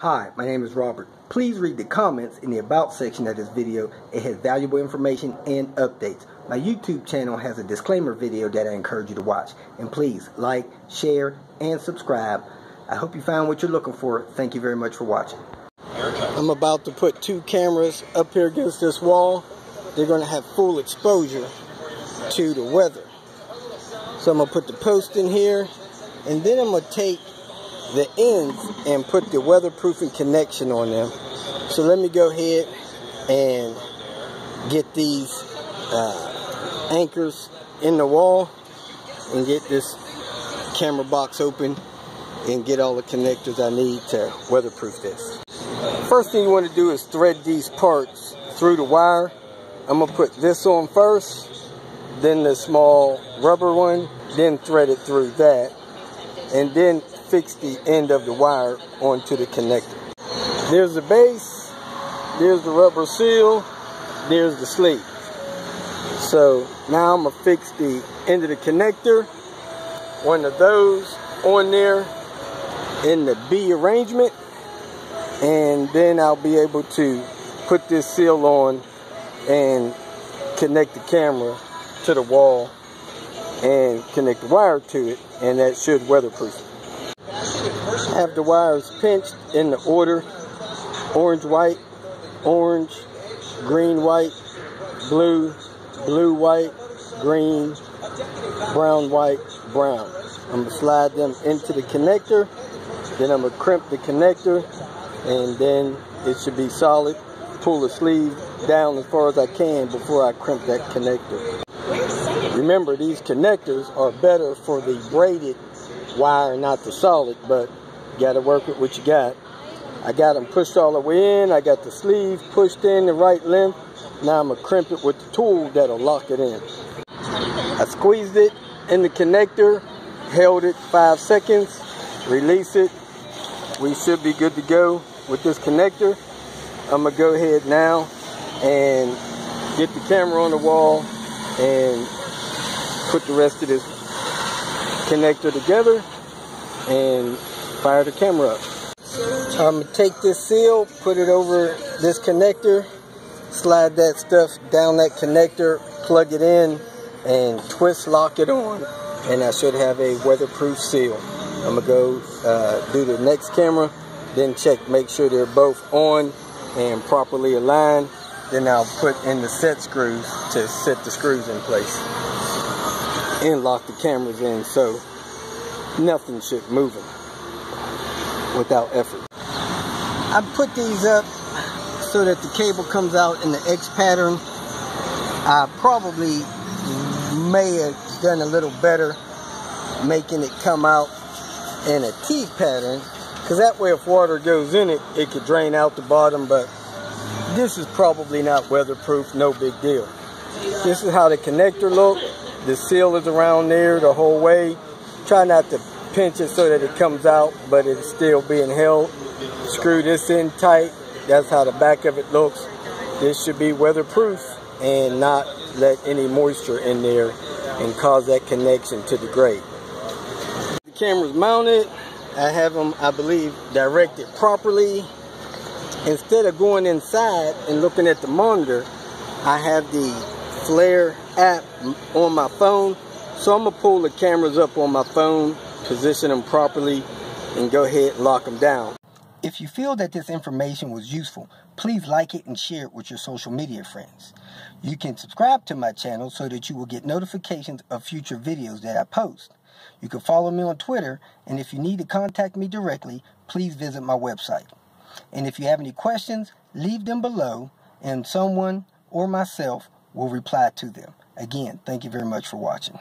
Hi, my name is Robert. Please read the comments in the About section of this video. It has valuable information and updates. My YouTube channel has a disclaimer video that I encourage you to watch. And please like, share, and subscribe. I hope you found what you're looking for. Thank you very much for watching. I'm about to put two cameras up here against this wall. They're going to have full exposure to the weather. So I'm going to put the post in here. And then I'm going to take the ends and put the weatherproofing connection on them. So let me go ahead and get these uh, anchors in the wall and get this camera box open and get all the connectors I need to weatherproof this. First thing you want to do is thread these parts through the wire. I'm going to put this on first, then the small rubber one, then thread it through that, and then fix the end of the wire onto the connector. There's the base, there's the rubber seal, there's the sleeve. So now I'm gonna fix the end of the connector, one of those on there in the B arrangement, and then I'll be able to put this seal on and connect the camera to the wall and connect the wire to it, and that should weatherproof have the wires pinched in the order orange, white, orange, green, white, blue, blue, white, green, brown, white, brown. I'm to slide them into the connector. Then I'm to crimp the connector and then it should be solid. Pull the sleeve down as far as I can before I crimp that connector. Remember, these connectors are better for the braided wire, not the solid, but you got to work with what you got. I got them pushed all the way in. I got the sleeve pushed in the right length. Now I'm going to crimp it with the tool that'll lock it in. I squeezed it in the connector, held it five seconds, release it. We should be good to go with this connector. I'm to go ahead now and get the camera on the wall and put the rest of this connector together and fire the camera up. I'm to take this seal, put it over this connector, slide that stuff down that connector, plug it in, and twist lock it on. And I should have a weatherproof seal. I'm to go uh, do the next camera, then check, make sure they're both on and properly aligned. Then I'll put in the set screws to set the screws in place and lock the cameras in so nothing should move them without effort. I put these up so that the cable comes out in the X pattern. I probably may have done a little better making it come out in a T pattern because that way if water goes in it, it could drain out the bottom, but this is probably not weatherproof, no big deal. This is how the connector look. The seal is around there the whole way. Try not to pinch it so that it comes out, but it's still being held. Screw this in tight. That's how the back of it looks. This should be weatherproof and not let any moisture in there and cause that connection to degrade. The camera's mounted. I have them, I believe, directed properly. Instead of going inside and looking at the monitor, I have the Flir app on my phone. So I'm gonna pull the cameras up on my phone position them properly, and go ahead and lock them down. If you feel that this information was useful, please like it and share it with your social media friends. You can subscribe to my channel so that you will get notifications of future videos that I post. You can follow me on Twitter, and if you need to contact me directly, please visit my website. And if you have any questions, leave them below, and someone or myself will reply to them. Again, thank you very much for watching.